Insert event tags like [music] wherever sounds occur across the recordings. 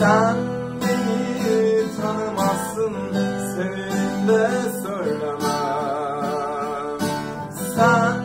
Sen beni tanımazsın Senin de söylemem. Sen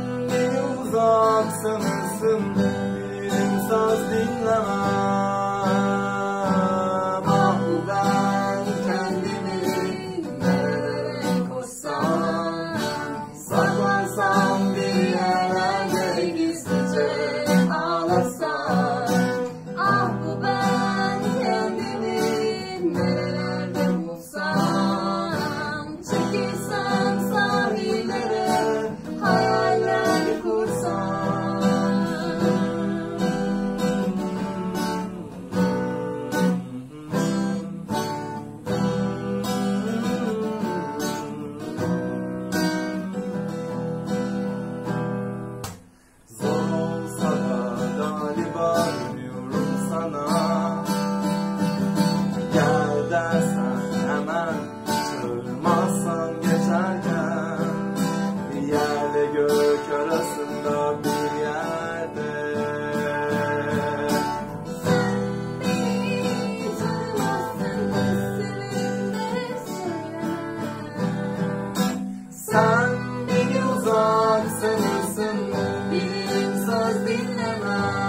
arasında bir yerde. Sen beni uzak sanırsın Bir söz dinlemem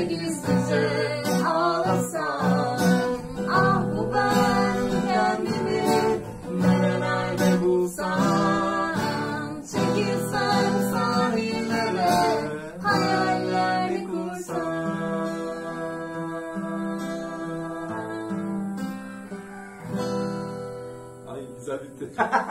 yerlerde gizlice ağlasam Ah bu ben kendimi Nerelerde bulsam? Çekilsem sahillere hayaller kursam Ay güzel bitti [laughs]